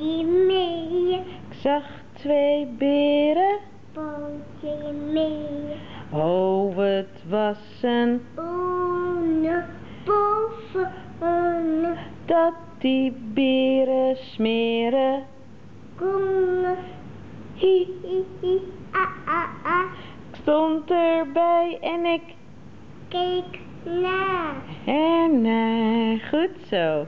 Mee, Ik zag twee beren. bootje mee. Oh, het was een boven, dat die beren smeren. kom Hi, hi, hi, ah, ah, ah. Ik stond erbij en ik keek naar. ernaar. Goed zo.